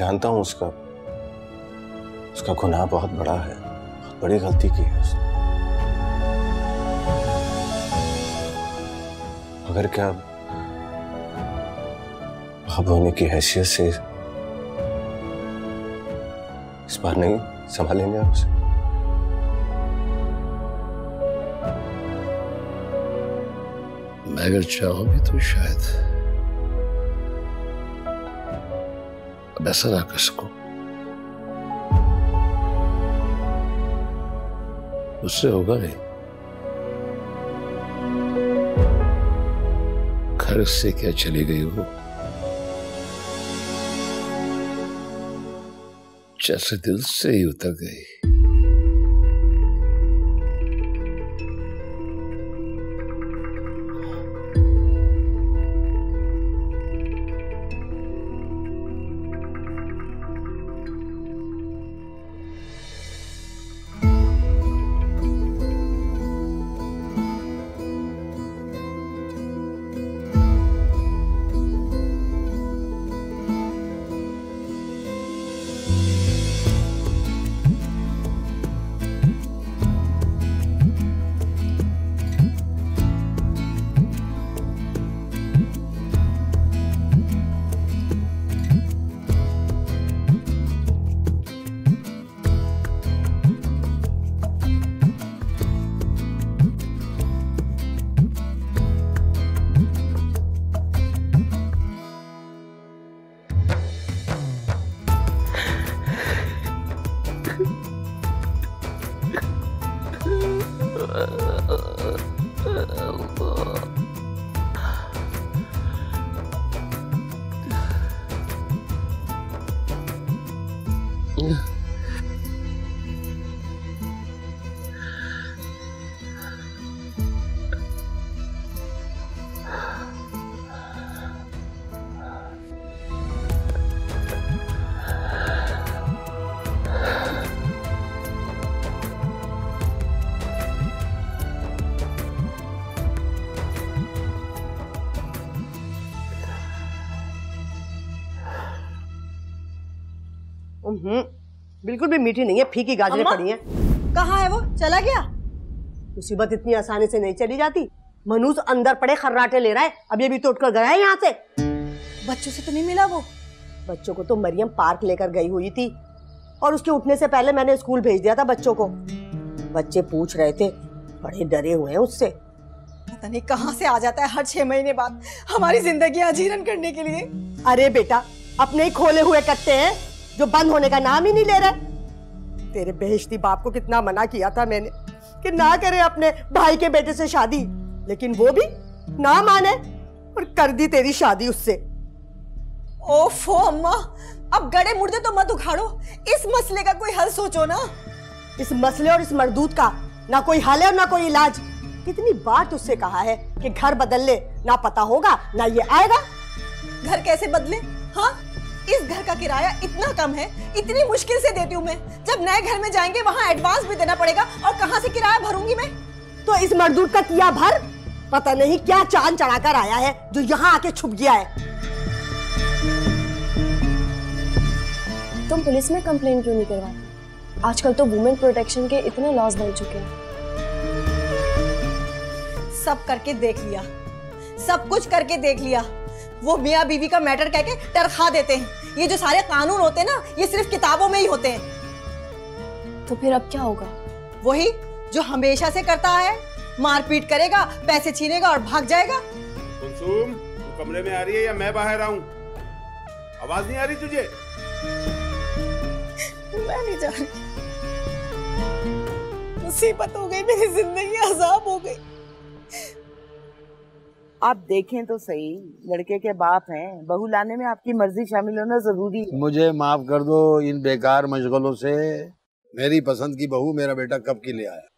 जानता हूँ उसका। उसका गुनाह बहुत बड़ा है। बहुत बड़ी गलती की है उसने। मगर क्या अब होने की हैसियत से इस बार नहीं संभालेंगे आप उसे? मैं अगर चाहूँ भी तो शायद कर सकूँ उससे होगा नहीं घर से क्या चली गई वो जैसे दिल से ही उतर गई बिल्कुल भी मीठी नहीं है फीकी गाजरें पड़ी हैं। कहाँ है वो? चला गया? मुसीबत इतनी आसानी से नहीं चली जाती। मनुष अंदर पड़े खर्राटे ले रहा है अब ये भी तो उठकर गया है यहाँ से। बच्चों से तो नहीं मिला वो? बच्चों को तो मरियम पार्क लेकर गई हुई थी और उसके उठने से पहले मैंने स्कूल भेज दिया था बच्चों को। बच्चे पूछ रहे थे बड़े डरे हुए हैं उससे। पता नहीं कहाँ से आ जाता है हर छह महीने बाद हमारी ज़िंदगी अजीरन करने के लिए। अरे बेटा अपने ही खोले हुए कट्टे हैं। जो बंद होने का नाम ही नहीं ले रहे तेरे बेहश्ती बाप को कितना मना किया था मैंने कि ना करे अपने भाई के बेटे से शादी लेकिन वो भी ना माने और कर दी तेरी शादी उससे। ओफो अम्मा अब गड़े मुर्दे तो मत उखाड़ो। इस मसले का कोई हल सोचो ना। इस मसले और इस मरदूत का ना कोई हल है और ना कोई इलाज। कितनी बार तुझसे कहा है कि घर बदल ले ना पता होगा ना ये आएगा। घर कैसे बदले? हाँ? इस घर का किराया इतना कम है इतनी मुश्किल से देती हूँ मैं। जब नए घर में जाएँगे वहाँ एडवांस भी देना पड़ेगा और कहाँ से किराया भरूँगी मैं? तो इस मरदूत का किया भर? पता नहीं क्या चाँद चढ़ाकर आया है जो यहाँ आके छुप गया है। तुम पुलिस में कंप्लेन क्यों नहीं करवाए? आजकल तो वुमेन प्रोटेक्शन के इतने लॉस बन चुके हैं। सब करके देख लिया। सब कुछ करके देख लिया। वो मियाँ बीवी का मैटर कह के टरखा देते हैं। ये जो सारे कानून होते हैं ना ये सिर्फ़ किताबों में ही होते हैं। तो फिर अब क्या होगा? वही जो हमेशा से करता है मारपीट करेगा पैसे छीनेगा और भाग जाएगा। कुलसुम तू कमरे में आ रही है या मैं बाहर आऊँ? आवाज़ नहीं आ रही तुझे? मैं नहीं जा रही। मुसीबत हो गई मेरी ज़िंदगी अजाब हो गई। आप देखें तो सही लड़के के बाप हैं। बहू लाने में आपकी मर्ज़ी शामिल होना ज़रूरी है। मुझे माफ़ कर दो इन बेकार मशगलों से। मेरी पसंद की बहू मेरा बेटा कब की ले आया?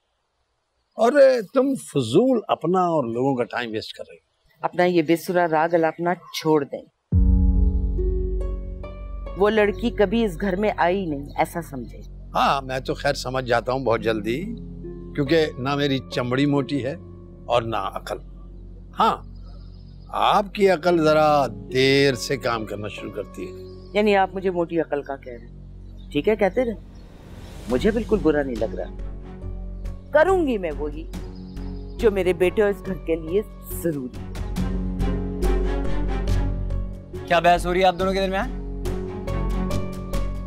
और तुम फजूल अपना और लोगों का टाइम वेस्ट कर रही हो। अपना ये बेसुरा राग अलापना छोड़ दें। वो लड़की कभी इस घर में आई नहीं ऐसा समझे। हाँ मैं तो खैर समझ जाता हूँ बहुत जल्दी क्योंकि ना मेरी चमड़ी मोटी है और ना अकल। हाँ आपकी अकल जरा देर से काम करना शुरू करती है। यानी आप मुझे मोटी अकल का कह रहे हैं। ठीक है कहते रहे। मुझे बिल्कुल बुरा नहीं लग रहा। करूँगी मैं वही जो मेरे बेटे और इस घर के लिए ज़रूरी क्या बहस हो रही है आप दोनों के दरमियान?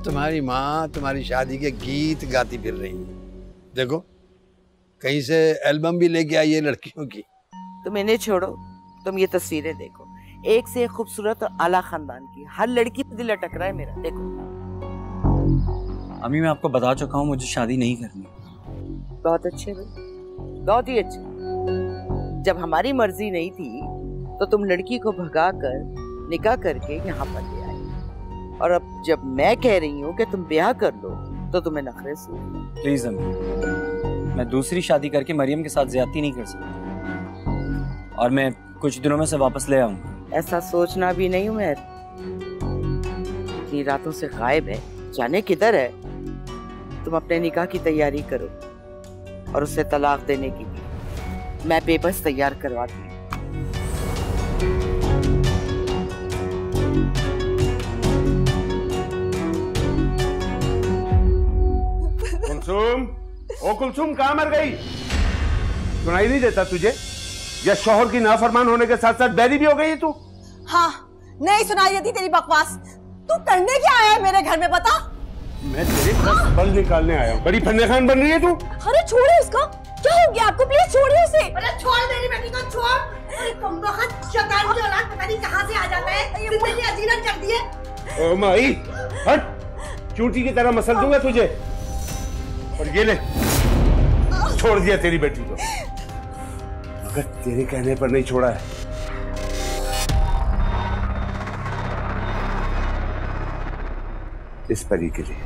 तुम्हारी माँ तुम्हारी शादी के गीत गाती फिर रही है। देखो कहीं से एल्बम भी लेके आई है लड़कियों की। तुम इन्हें छोड़ो। तुम ये तस्वीरें देखो। एक से एक खूबसूरत और आला खानदान की। हर लड़की पे दिल अटक रहा है मेरा। देखो। अम्मी मैं आपको बता चुका हूँ मुझे शादी नहीं करनी बहुत अच्छे भाई बहुत ही अच्छे। जब हमारी मर्ज़ी नहीं थी तो तुम लड़की को भगा कर निकाह करके यहाँ पर ले आए। और अब जब मैं कह रही हूँ कि तुम ब्याह कर लो तो तुम्हें नखरे सूझ प्लीज़ अम्मी मैं दूसरी शादी करके मरियम के साथ ज्यादती नहीं कर सकता। और मैं कुछ दिनों में से वापस ले आऊँगा। ऐसा सोचना भी नहीं हूँ मैं। इतनी रातों से गायब है जाने किधर है? तुम अपने निकाह की तैयारी करो और उसे तलाक देने की मैं पेपर्स तैयार करवाती हूँ। कुलसुम? ओ कुलसुम कहाँ मर गई? सुनाई नहीं देता तुझे? या शोहर की नाफरमान होने के साथ साथ बैरी भी हो गई है तू? हाँ नहीं सुनाई देती तेरी बकवास। तू करने क्या आया है मेरे घर में बता? मैं तेरे बस बल निकालने आया हूँ। बड़ी फन्ने खान बन रही है तू? अरे छोड़े उसका। क्या हो गया? आपको प्लीज़ छोड़िए उसे। अरे छोड़ मेरी बेटी को छोड़। शैतान की औलाद पता नहीं कहाँ से आ जाता है। ज़िंदगी अजीरन कर दिए। ओ माई हट। चूंटी की तरह मसल दूँगा तुझे। और ये ले छोड़ दिया तेरी बेटी को। मगर तेरे कहने पर नहीं छोड़ा है। इस परी के लिए।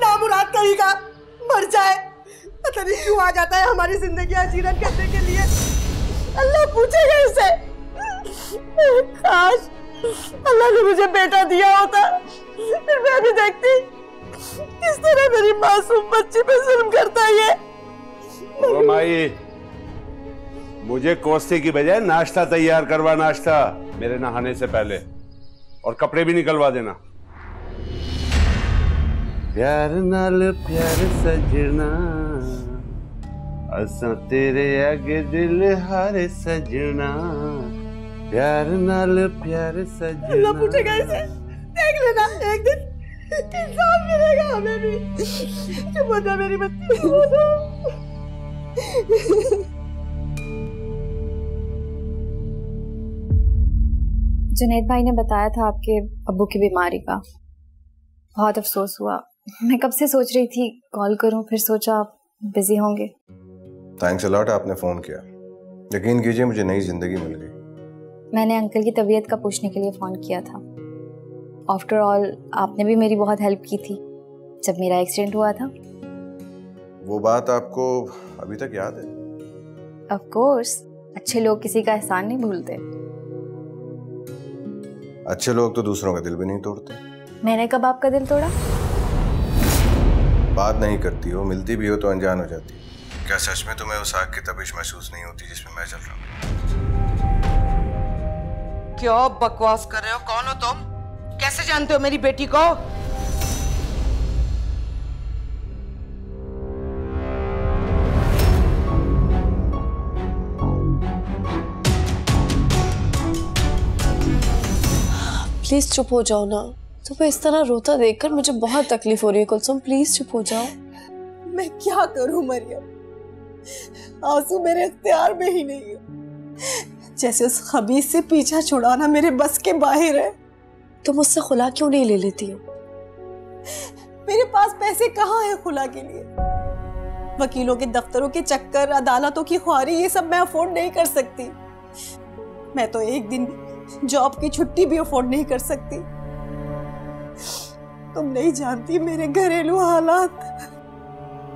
नामुराद कहीं का? मर जाए। पता नहीं क्यों आ जाता है हमारी ज़िंदगी अजीरन करने के लिए। अल्लाह पूछेगा इसे। काश अल्लाह ने मुझे बेटा दिया होता। फिर मैं भी देखती, किस तरह मेरी मासूम बच्ची पे जुल्म करता है ये। माई, मुझे कोस्ते की बजाय नाश्ता तैयार करवा नाश्ता, मेरे नहाने से पहले। और कपड़े भी निकलवा देना। प्यार नाल प्यार सजना, असा तेरे आगे दिल हारे सजना। प्यार नाल प्यार अल्लाह सजना पूछेगा इसे। देख लेना एक दिन इंसान मिलेगा हमें भी। चुप हो जा मेरी बच्ची हो जा। जुनैद भाई ने बताया था आपके अब्बू की बीमारी का। बहुत अफसोस हुआ। मैं कब से सोच रही थी कॉल करूँ फिर सोचा आप बिज़ी होंगे। थैंक्स अलॉट आपने फ़ोन किया। यकीन कीजिए मुझे नई ज़िंदगी मिल गई। मैंने अंकल की तबीयत का पूछने के लिए फ़ोन किया था। आफ्टर ऑल आपने भी मेरी बहुत हेल्प की थी जब मेरा एक्सीडेंट हुआ था। वो बात आपको अभी तक याद है? ऑफ़ कोर्स अच्छे लोग किसी का एहसान नहीं भूलते। अच्छे लोग तो दूसरों का दिल भी नहीं तोड़ते। मैंने कब आपका दिल तोड़ा? बात नहीं करती हो मिलती भी हो तो अनजान हो जाती क्या सच में तुम्हें उस आग की तपिश महसूस नहीं होती जिसमें मैं चल रहा हूँ? क्या बकवास कर रहे हो? कौन हो तुम? कैसे जानते हो मेरी बेटी को? प्लीज़ चुप हो जाओ ना। तुम्हें इस तरह रोता देखकर मुझे बहुत तकलीफ़ हो रही है कुलसुम। प्लीज़ चुप हो जाओ। मैं क्या करूँ मरियम? आँसू मेरे इख्तियार में ही नहीं है। जैसे उस खबीस से पीछा छुड़ाना मेरे बस के बाहर है। तुम उससे खुला क्यों नहीं ले लेती हो? मेरे पास पैसे कहाँ हैं खुला के लिए? वकीलों के दफ्तरों के चक्कर अदालतों की ख्वारी ये सब मैं अफोर्ड नहीं कर सकती। मैं तो एक दिन जॉब की छुट्टी भी अफोर्ड नहीं कर सकती। तुम नहीं जानती मेरे घरेलू हालात।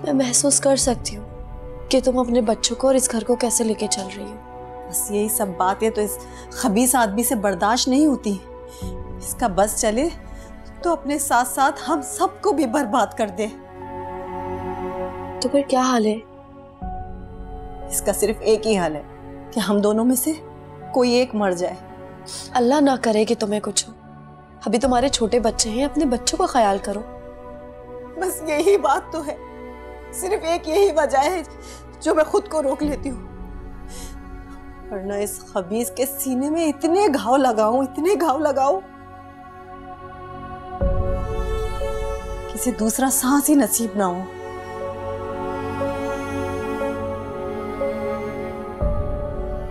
मैं महसूस कर सकती हूँ कि तुम अपने बच्चों को और इस घर को कैसे लेके चल रही हो। बस यही सब बातें तो इस खबीस आदमी से बर्दाश्त नहीं होती। इसका बस चले तो अपने साथ साथ हम सबको भी बर्बाद कर दे। तो फिर क्या हाल है? इसका सिर्फ़ एक ही हाल है कि हम दोनों में से कोई एक मर जाए। अल्लाह ना करे कि तुम्हें कुछ हो। अभी तुम्हारे छोटे बच्चे हैं अपने बच्चों का ख्याल करो। बस यही बात तो है। सिर्फ़ एक यही वजह है जो मैं खुद को रोक लेती हूँ। वरना इस खबीज के सीने में इतने घाव लगाऊँ, इतने घाव लगाऊँ। किसी दूसरा सांस ही नसीब ना हो।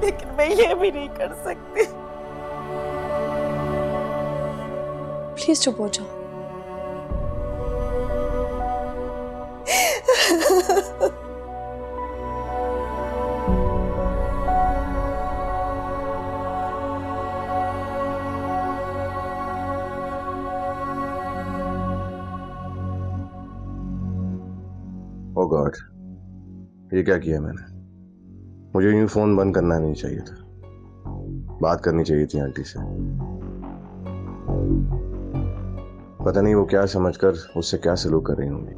लेकिन मैं ये भी नहीं कर सकती। प्लीज़ चुप हो जाओ। ये क्या किया मैंने? मुझे यूँ फ़ोन बंद करना नहीं चाहिए था। बात करनी चाहिए थी आंटी से। पता नहीं वो क्या समझकर उससे क्या सलूक कर रही होंगी।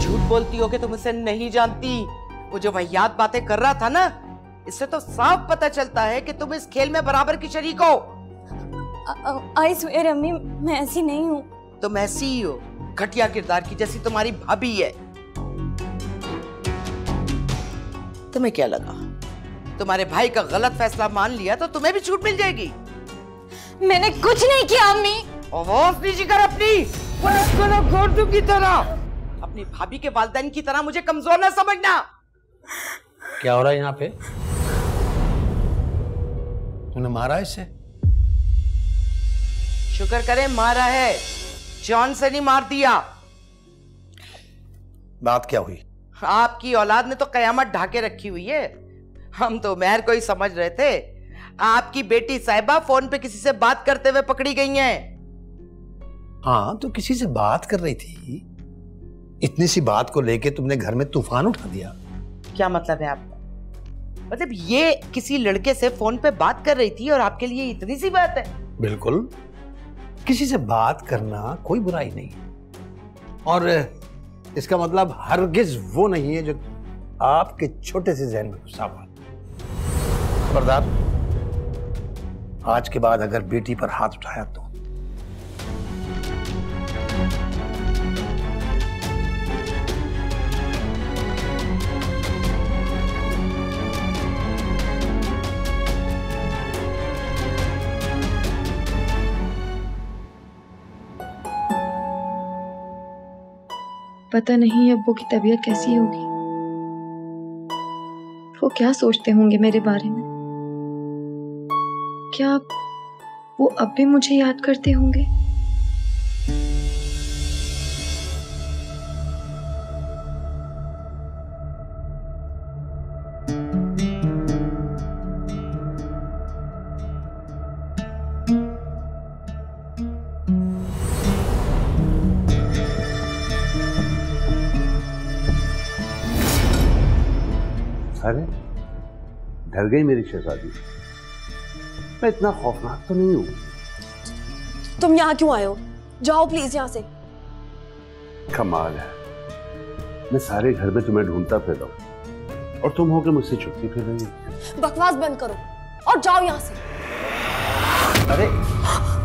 झूठ बोलती हो कि तुम उसे नहीं जानती? वो जो वहियात बातें कर रहा था ना इससे तो साफ़ पता चलता है कि तुम इस खेल में बराबर की शरीक हो। आई स्वेयर अम्मी मैं ऐसी नहीं हूँ। तुम ऐसी ही हो घटिया किरदार की जैसी तुम्हारी भाभी है। तुम्हें क्या लगा? तुम्हारे भाई का गलत फैसला मान लिया तो तुम्हें भी छूट मिल जाएगी। मैंने कुछ नहीं किया अम्मी। आवाज़ नीचे कर अपनी। की तरह। अपनी भाभी के वालदेन की तरह मुझे कमज़ोर ना समझना। क्या हो रहा है यहाँ पे? तूने मारा इसे? शुक्र करें मारा है। जॉन से नहीं मार दिया। बात क्या हुई? आपकी औलाद ने तो कयामत ढाके रखी हुई है। हम तो मेहर को ही समझ रहे थे। आपकी बेटी साहिबा फ़ोन पे किसी से बात करते हुए पकड़ी गई हैं। हाँ तो किसी से बात कर रही थी। इतनी सी बात को लेके तुमने घर में तूफ़ान उठा दिया। क्या मतलब है आपका? मतलब ये किसी लड़के से फ़ोन पे बात कर रही थी और आपके लिए इतनी सी बात है? बिल्कुल। किसी से बात करना कोई बुराई नहीं है। और इसका मतलब हरगिज वो नहीं है जो आपके छोटे से जहन में गुस्सा हुआ खबरदार, आज के बाद अगर बेटी पर हाथ उठाया तो पता नहीं अब्बू की तबीयत कैसी होगी। वो क्या सोचते होंगे मेरे बारे में? क्या वो अब भी मुझे याद करते होंगे? डर गई मेरी शहजादी। मैं इतना खौफनाक तो नहीं हूँ। तुम यहाँ क्यों आए हो? जाओ प्लीज़ यहाँ से। कमाल है। मैं सारे घर में तुम्हें ढूंढता फिर रहा और तुम होके मुझसे छुट्टी फिर रही हो। बकवास बंद करो और जाओ यहाँ से। अरे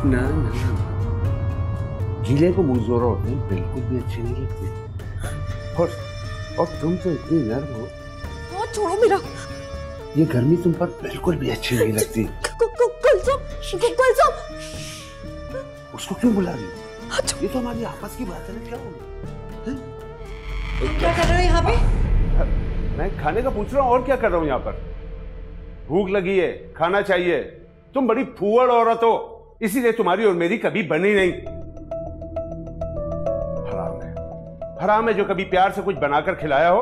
ना ना ना। गीले को मुंहजोरा होते बिल्कुल भी अच्छी नहीं लगती। और और तुम तो इतनी नर्म हो। छोड़ो मेरा। ये गर्मी तुम पर बिल्कुल भी अच्छी नहीं लगती। कुलसुम उसको क्यों बुला रही हो? ये तो हमारी आपस की बात है ना क्या हो? क्या कर रहे हो यहाँ पे? मैं खाने का पूछ रहा हूँ और क्या कर रहा हूँ यहाँ पर? भूख लगी है खाना चाहिए। तुम बड़ी फूअड़ औरत हो। इसीलिए तुम्हारी और मेरी कभी बनी नहीं। हराम है। हराम है जो कभी प्यार से कुछ बनाकर खिलाया हो।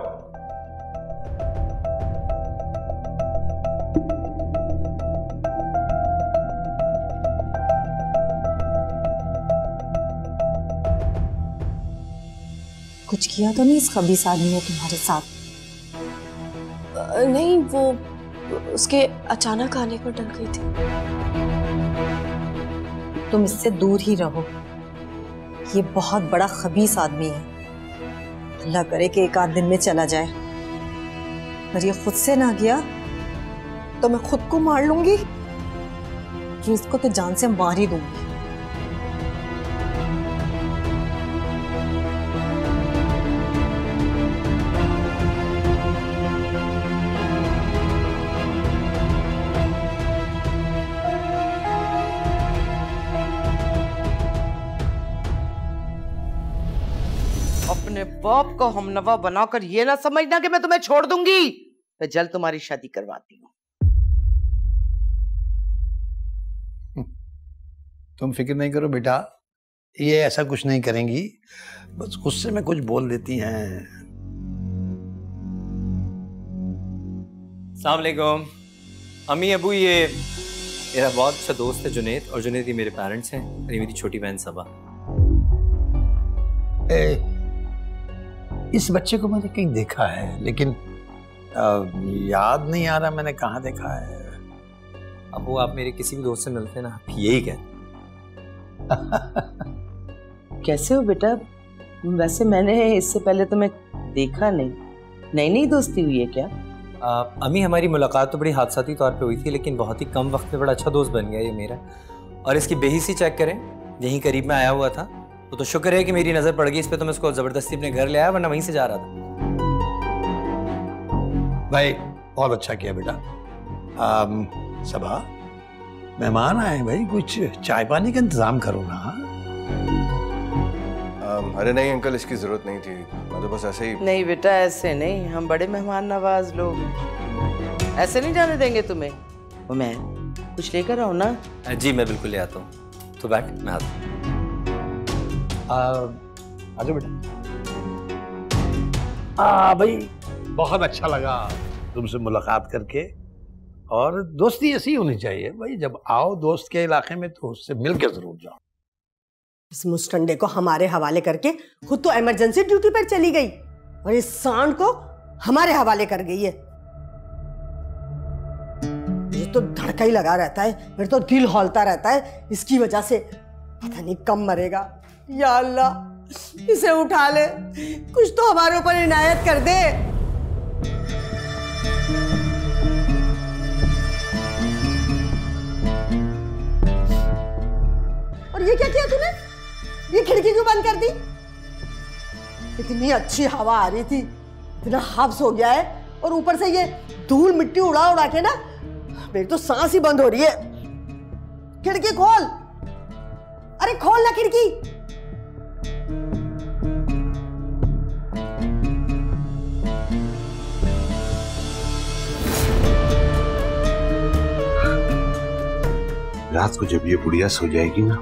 कुछ किया तो नहीं इस खबीस आदमी ने तुम्हारे साथ? नहीं, वो उसके अचानक आने पर डर गई थी। तुम इससे दूर ही रहो। ये बहुत बड़ा खबीस आदमी है। अल्लाह करे कि एक आध दिन में चला जाए। पर ये खुद से ना गया तो मैं खुद को मार लूँगी? कि इसको तो जान से मार ही दूँगी। बाप को हमनवा बनाकर ये ना समझना कि मैं तुम्हें छोड़ दूँगी। मैं जल्द तुम्हारी शादी करवाती हूँ। तुम फ़िक्र नहीं करो बेटा ये ऐसा कुछ नहीं करेंगी। बस गुस्से में कुछ बोल देती हैं। सलामकुम अम्मी अबू ये मेरा बहुत अच्छा दोस्त है जुनेद और जुनेद ये मेरे पेरेंट्स हैं और ये मेरी छोटी बहन सबा ए, इस बच्चे को मैंने कहीं देखा है लेकिन आ, याद नहीं आ रहा मैंने कहाँ देखा है। अब वो आप मेरे किसी भी दोस्त से मिलते हैं ना आप यही कहते कैसे हो बेटा? वैसे मैंने इससे पहले तो मैं देखा नहीं। नई नई दोस्ती हुई है क्या? आ, अम्मी हमारी मुलाकात तो बड़ी हादसाती तौर पे हुई थी लेकिन बहुत ही कम वक्त में बड़ा अच्छा दोस्त बन गया ये मेरा। और इसकी बेहिसी चेक करें यहीं करीब में आया हुआ था। तो, तो शुक्र है कि मेरी नज़र पड़ गई इस पर तो मैं उसको ज़बरदस्ती अपने घर ले आया वरना वहीं से जा रहा था। भाई बहुत अच्छा किया बेटा। सबा मेहमान आए भाई कुछ चाय पानी का इंतज़ाम करो ना। अरे नहीं अंकल इसकी ज़रूरत नहीं थी। मैं तो बस ऐसे ही नहीं बेटा ऐसे नहीं। हम बड़े मेहमान नवाज़ लोग हैं। ऐसे नहीं जाने देंगे तुम्हें? वो मैं कुछ लेकर आओ ना? जी मैं बिल्कुल ले आता हूँ। तो बैठ मैं आता हूँ। आ जाओ बेटा। आ भाई। बहुत अच्छा लगा तुमसे मुलाकात करके। और दोस्ती ऐसी होनी चाहिए। भाई जब आओ दोस्त के इलाके में तो उससे मिल के ज़रूर जाओ। इस मुस्टंडे को हमारे हवाले करके खुद तो इमरजेंसी ड्यूटी पर चली गई और इस सांड को हमारे हवाले कर गई है। मुझे तो धड़का ही लगा रहता है मेरे तो दिल हौलता रहता है। इसकी वजह से पता नहीं कब मरेगा। या अल्लाह, इसे उठा ले। कुछ तो हमारे ऊपर इनायत कर दे। और ये क्या किया तूने? ये खिड़की क्यों बंद कर दी? इतनी अच्छी हवा आ रही थी, इतना हफ्स हो गया है, और ऊपर से ये धूल मिट्टी उड़ा उड़ा के ना, मेरी तो सांस ही बंद हो रही है। खिड़की खोल। अरे खोल ना खिड़की। रात को जब ये बुढ़िया सो जाएगी ना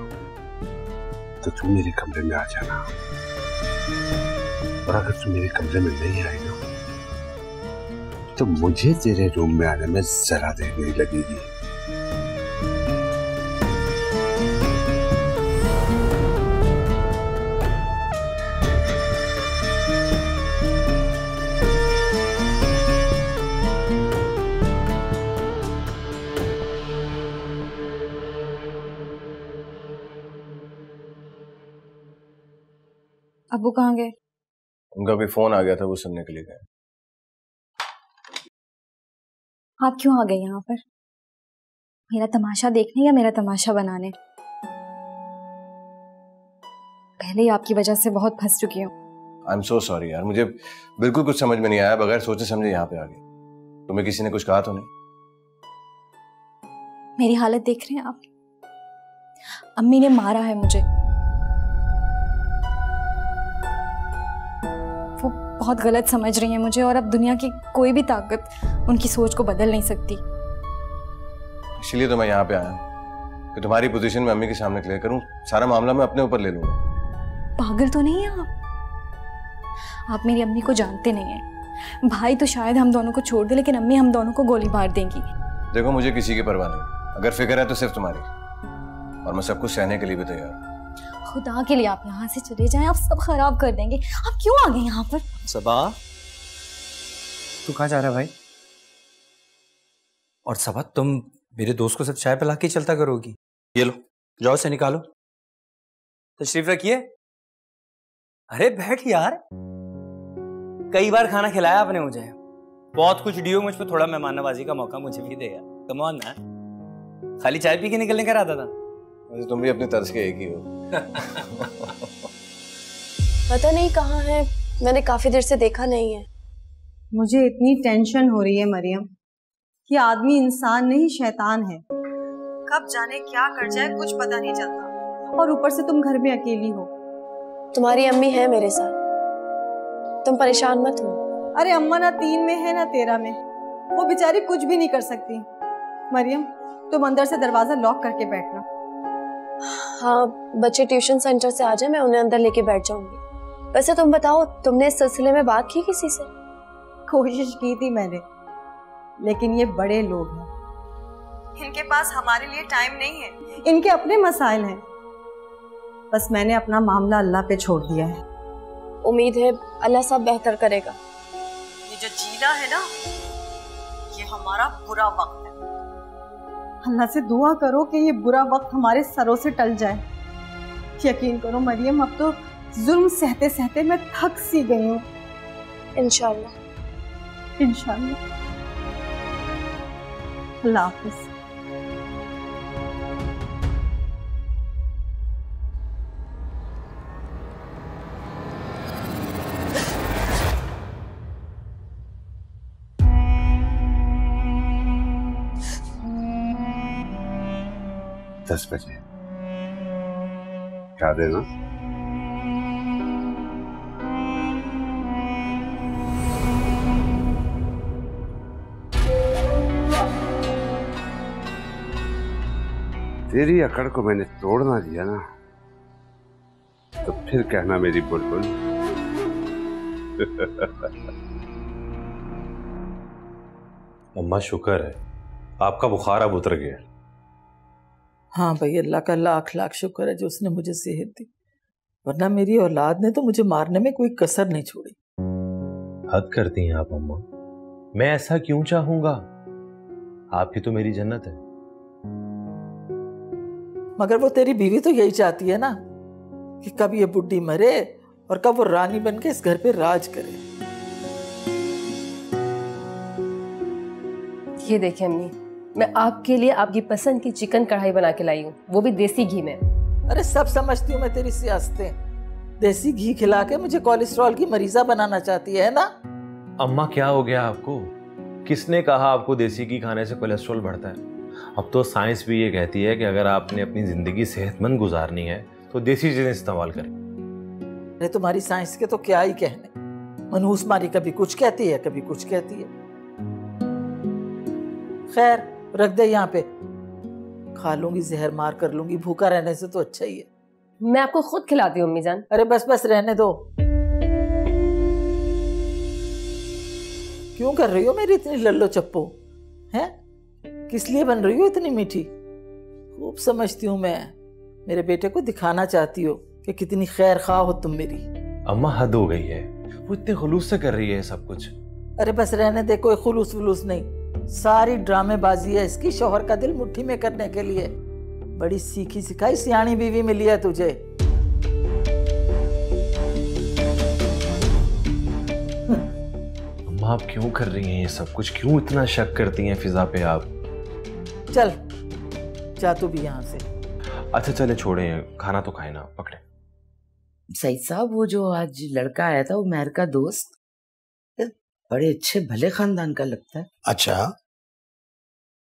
तो तुम मेरे कमरे में आ जाना। और अगर तुम मेरे कमरे में नहीं आई ना तो मुझे तेरे रूम में आने में जरा देर नहीं लगेगी। अबू कहाँ गए? उनका भी फ़ोन आ गया था वो सुनने के लिए गए। आप क्यों आ गए यहाँ पर? मेरा तमाशा देखने या मेरा तमाशा बनाने? पहले ही आपकी वजह से बहुत फंस चुकी हूँ। आई एम सो सॉरी यार मुझे बिल्कुल कुछ समझ में नहीं आया बगैर सोचे समझे यहाँ पे आ गए। तुम्हें किसी ने कुछ कहा तो नहीं? मेरी हालत देख रहे हैं आप? अम्मी ने मारा है मुझे। बहुत गलत समझ रही हैं मुझे और अब दुनिया की कोई भी ताकत उनकी सोच को बदल नहीं सकती। इसीलिए तो मैं यहाँ पे आया कि तुम्हारी पोजीशन में अम्मी के सामने क्लियर करूँ सारा मामला मैं अपने ऊपर ले लूँगा। पागल तो नहीं है आप? आप मेरी अम्मी को जानते नहीं हैं। भाई तो शायद हम दोनों को छोड़ दे लेकिन अम्मी हम दोनों को गोली मार देंगी। देखो मुझे किसी की परवाह नहीं। अगर फ़िक्र है तो सिर्फ़ तुम्हारी। और मैं सब कुछ सहने के लिए भी तैयार हूँ। खुदा के लिए आप यहाँ से चले जाएँ, आप सब खराब कर देंगे। आप क्यों आ गए यहाँ पर? सबा, तू कहाँ जा रहा भाई? और सबा, तुम मेरे दोस्त को सब चाय पिला के चलता करोगी। ये लो, जाओ से निकालो। तशरीफ़ रखिए। अरे, बैठ यार। कई बार खाना खिलाया आपने मुझे। बहुत कुछ डियो मुझ पर थोड़ा मेहमान नवाजी का मौका मुझे भी देगा कम ऑन ना खाली चाय पी के निकलने का इरादा था। वैसे तुम भी अपने तर्ज के एक ही हो। पता नहीं कहाँ है। मैंने काफ़ी देर से देखा नहीं है। मुझे इतनी टेंशन हो रही है मरियम कि आदमी इंसान नहीं शैतान है। कब जाने क्या कर जाए कुछ पता नहीं चलता। और ऊपर से तुम घर में अकेली हो। तुम्हारी अम्मी है मेरे साथ। तुम परेशान मत हो। अरे अम्मा ना तीन में है ना तेरह में। वो बेचारी कुछ भी नहीं कर सकती। मरियम तुम अंदर से दरवाज़ा लॉक करके बैठना। हाँ बच्चे ट्यूशन सेंटर से आ जाए मैं उन्हें अंदर लेके बैठ जाऊँगी। वैसे तुम बताओ तुमने इस सिलसिले में बात की किसी से? कोशिश की थी मैंने लेकिन ये बड़े लोग हैं। इनके पास हमारे लिए टाइम नहीं है। इनके अपने मसाइल हैं। बस मैंने अपना मामला अल्लाह पे छोड़ दिया है। उम्मीद है अल्लाह सब बेहतर करेगा। ये जो जीना है ना ये हमारा बुरा वक्त है। अल्लाह से दुआ करो कि ये बुरा वक्त हमारे सरों से टल जाए। यकीन करो मरियम अब तो जुल्म सहते सहते मैं थक सी गई हूँ। इनशाला इंशाल्लाह। अल्लाह हाफिज। दस बजे। क्या दे दो? तेरी अकड़ को मैंने तोड़ ना दिया ना तो फिर कहना मेरी बुलबुल। अम्मा, शुक्र है। आपका बुखार अब उतर गया। हाँ भाई अल्लाह का लाख लाख शुक्र है जो उसने मुझे सेहत दी। वरना मेरी औलाद ने तो मुझे मारने में कोई कसर नहीं छोड़ी। हद करती हैं आप अम्मा। मैं ऐसा क्यों चाहूँगा? आप ही तो मेरी जन्नत है। मगर वो तेरी बीवी तो यही चाहती है ना कि कब ये बुढ़ी मरे और कब वो रानी बन के इस घर पे राज करे। ये देखिए अम्मी मैं आपके लिए आपकी पसंद की चिकन कढ़ाई बना के लाई हूँ। वो भी देसी घी में। अरे सब समझती हूँ मैं तेरी सियासतें। देसी घी खिला के मुझे कोलेस्ट्रॉल की मरीजा बनाना चाहती है ना? अम्मा क्या हो गया आपको? किसने कहा आपको देसी घी खाने से कोलेस्ट्रॉल बढ़ता है? अब तो साइंस भी ये कहती है कि अगर आपने अपनी ज़िंदगी सेहतमंद गुजारनी है तो देसी चीज़ें इस्तेमाल करें। अरे तुम्हारी साइंस के तो क्या ही कहने। मनहूस मारी कभी कुछ कहती है कभी कुछ कहती है। खैर रख दे यहाँ पे। खा लूँगी जहर मार कर लूँगी भूखा रहने से तो अच्छा ही है। मैं आपको खुद खिलाती हूँ अम्मी जान अरे बस बस रहने दो। क्यों कर रही हो मेरी इतनी लल्लो चप्पो? हैं? किस लिए बन रही हो इतनी मीठी? खूब समझती हूँ मैं। मेरे बेटे को दिखाना चाहती हो कि कितनी खैर खा हो तुम मेरी। अम्मा हद हो गई है। वो इतने खुलूस से कर रही है सब कुछ। अरे बस रहने दे कोई खुलूस वुलूस नहीं। सारी ड्रामेबाजी है इसकी शोहर का दिल मुट्ठी में करने के लिए। बड़ी सीखी सिखाई सियाणी बीवी मिली है तुझे। अम्मा आप क्यों कर रही हैं ये सब? कुछ क्यों इतना शक करती हैं फिजा पे आप? चल जा तू भी यहाँ से। अच्छा चले छोड़े खाना तो खाए ना पकड़े। सईद साहब वो जो आज लड़का आया था वो मेहर का दोस्त बड़े अच्छे भले खानदान का लगता है। अच्छा।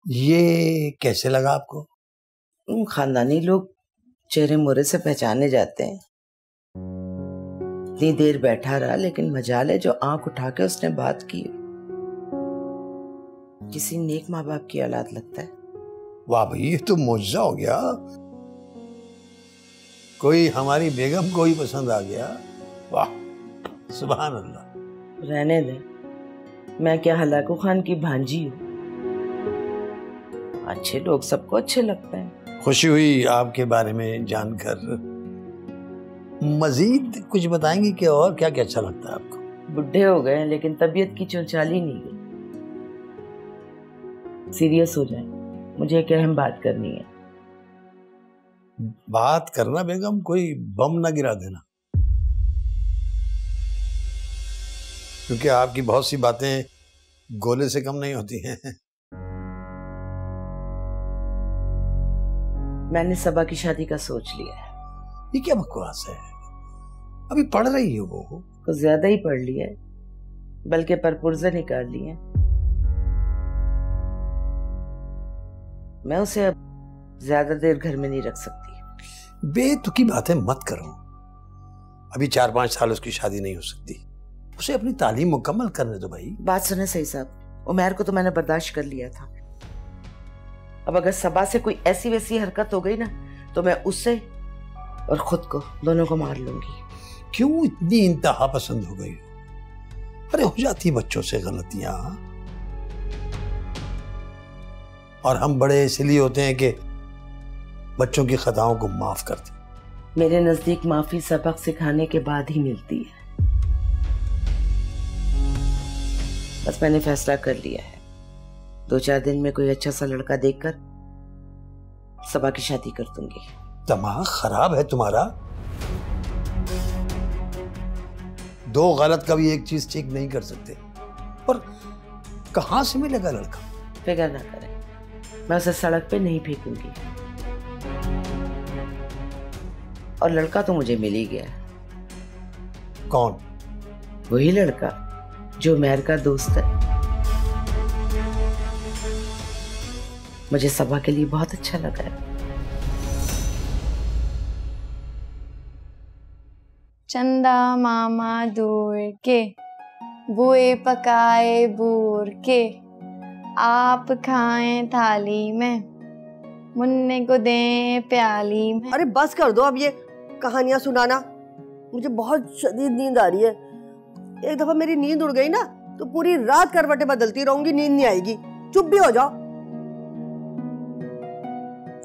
ये कैसे लगा आपको? खानदानी लोग चेहरे मोरे से पहचाने जाते हैं। इतनी देर बैठा रहा लेकिन मजाल जो आँख उठा के उसने बात की। किसी नेक माँ बाप की औलाद लगता है। वाह भाई ये तो मुआवजा हो गया। कोई हमारी बेगम को ही पसंद आ गया। वाह सुबह अल्लाह। रहने दे। मैं क्या हलाकू खान की भांजी हूँ? अच्छे लोग सबको अच्छे लगते हैं। खुशी हुई आपके बारे में जानकर। मजीद कुछ बताएँगे कि और क्या क्या अच्छा लगता है आपको? बुढ़े हो गए लेकिन तबीयत की चौचाली नहीं गई। सीरियस हो जाए। मुझे एक अहम बात करनी है। बात करना बेगम कोई बम ना गिरा देना। क्योंकि आपकी बहुत सी बातें गोले से कम नहीं होती हैं। मैंने सबा की शादी का सोच लिया है। ये क्या बकवास है? अभी पढ़ रही हो वो? कुछ ज़्यादा ही पढ़ लिया है बल्कि परपुर्जे निकाल लिए हैं। मैं उसे अब ज़्यादा देर घर में नहीं रख सकती। बेतुकी बातें मत करो। अभी चार पाँच साल उसकी शादी नहीं हो सकती। उसे अपनी तालीम मुकम्मल करने दो भाई। बात सुने सही साहब उमेर को तो मैंने बर्दाश्त कर लिया था। अब अगर सबा से कोई ऐसी वैसी हरकत हो गई ना तो मैं उससे और खुद को दोनों को मार लूँगी। क्यों इतनी इंतहा पसंद हो गई? अरे हो जाती बच्चों से गलतियाँ। और हम बड़े इसलिए होते हैं कि बच्चों की खताओं को माफ़ करते मेरे नज़दीक माफ़ी सबक सिखाने के बाद ही मिलती है। बस मैंने फैसला कर लिया है। दो चार दिन में कोई अच्छा सा लड़का देखकर सबा की शादी कर दूँगी। दिमाग खराब है तुम्हारा? दो गलत कभी एक चीज़ ठीक नहीं कर सकते। और कहाँ से मिलेगा लड़का? फ़िक्र ना करें। मैं उसे सड़क पे नहीं फेंकूँगी। और लड़का तो मुझे मिल ही गया। कौन? वही लड़का जो मेहर का दोस्त है। मुझे सबा के लिए बहुत अच्छा लगा है। चंदा मामा दूर के बुए पकाए बूर के आप खाएँ थाली में मुन्ने को दें प्याली में। अरे बस कर दो अब ये कहानियाँ सुनाना। मुझे बहुत शदीद नींद आ रही है। एक दफ़ा मेरी नींद उड़ गई ना तो पूरी रात करवटें बदलती रहूँगी नींद नहीं आएगी। चुप भी हो जाओ।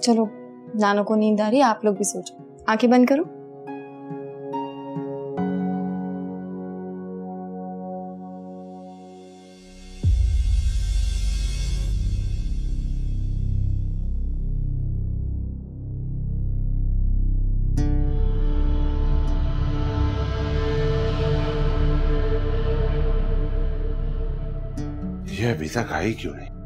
चलो, नानो को नींद आ रही है, आप लोग भी सो जाओ। आँखें बंद करो। ये अभी तक आई क्यों नहीं?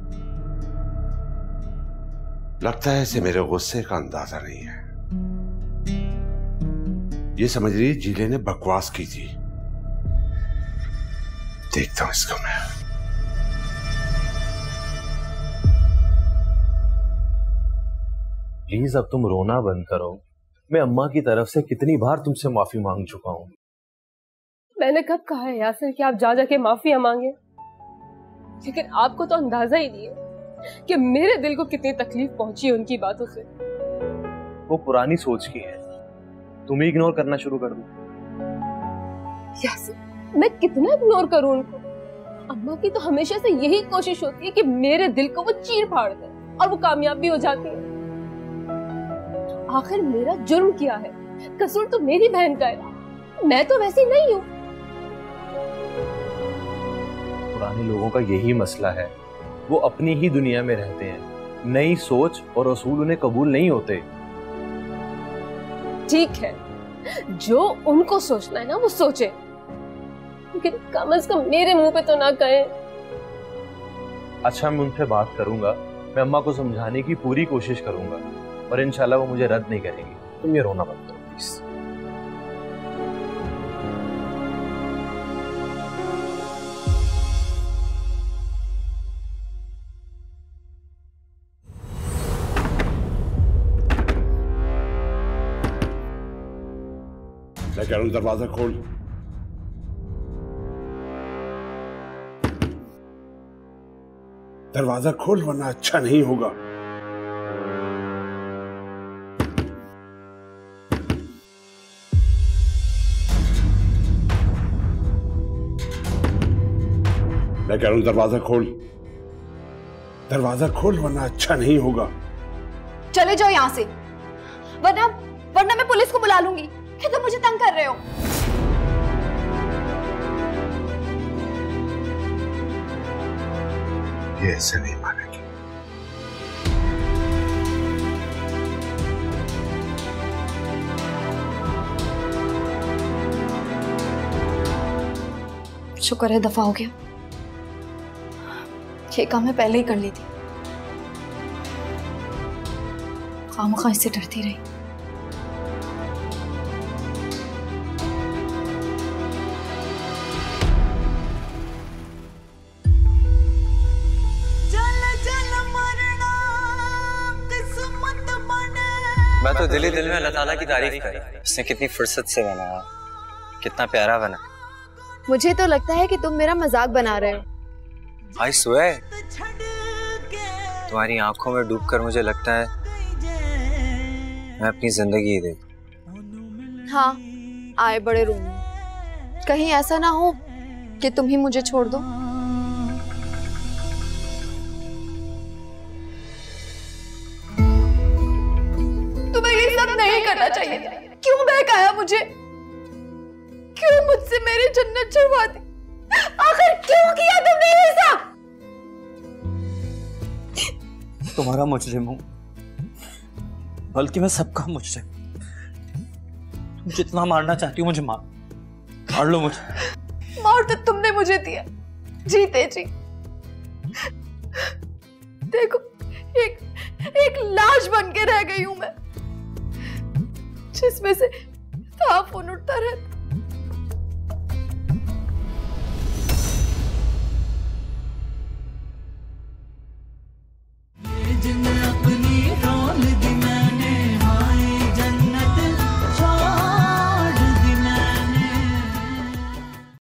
लगता है इसे मेरे गुस्से का अंदाज़ा नहीं है। ये समझ रही है जीले ने बकवास की थी। देखता हूँ इसको मैं। प्लीज़ अब तुम रोना बंद करो। मैं अम्मा की तरफ़ से कितनी बार तुमसे माफ़ी मांग चुका हूँ। मैंने कब कहा है यासिर कि आप जा जाके माफिया मांगे? लेकिन आपको तो अंदाज़ा ही नहीं है। कि मेरे दिल को कितनी तकलीफ़ पहुँची है उनकी बातों से। वो पुरानी सोच की है। तुम्हें इग्नोर करना शुरू कर दो। मैं कितना इग्नोर करूँ उनको? अम्मा की तो हमेशा से यही कोशिश होती है कि मेरे दिल को वो चीर फाड़ दे और वो कामयाब भी हो जाती है। आखिर मेरा जुर्म क्या है? कसूर तो मेरी बहन का है। मैं तो वैसी नहीं हूँ। पुराने लोगों का यही मसला है। वो अपनी ही दुनिया में रहते हैं। नई सोच और असूल उन्हें कबूल नहीं होते। ठीक है। जो उनको सोचना है ना वो सोचे। लेकिन कम अज कम मेरे मुँह पे तो ना कहे। अच्छा मैं उनसे बात करूँगा। मैं अम्मा को समझाने की पूरी कोशिश करूँगा। और इंशाल्लाह वो मुझे रद्द नहीं करेंगी। तुम ये रोना बंद करो प्लीज़ कह रहा हूँ दरवाज़ा खोल? दरवाज़ा खोल, वरना अच्छा नहीं होगा। मैं कह रहा हूँ, दरवाज़ा खोल। दरवाज़ा खोल, वरना अच्छा नहीं होगा। चले जाओ यहाँ से। वरना वरना मैं पुलिस को बुला लूँगी। कि तुम मुझे तंग कर रहे हो। ये ऐसे नहीं मानेगी। शुक्र है दफ़ा हो गया। ये काम मैं पहले ही कर ली थी। खामखा इससे डरती रही। ताला की तारीफ़ कर। उसने कितनी फुर्सत से बनाया। कितना प्यारा बना। मुझे तो लगता है कि तुम मेरा मज़ाक बना रहे हो। भाई सुए? तुम्हारी आँखों में डूबकर मुझे लगता है मैं अपनी ज़िंदगी दे। हाँ आए बड़े रूम कहीं ऐसा ना हो कि तुम ही मुझे छोड़ दो। मुझे क्यों मुझसे मेरी जन्नत छुड़वा दी? आखिर क्यों किया तुमने ये सब? तुम्हारा मुजरिम हूँ बल्कि मैं सबका मुजरिम तुम जितना मारना चाहती हो मुझे मार। मार लो मुझे। मार तो तुमने मुझे दिया। जीते जी। देखो एक एक लाश बन के रह गई हूँ मैं जिसमें से ताफुन उठता रहता।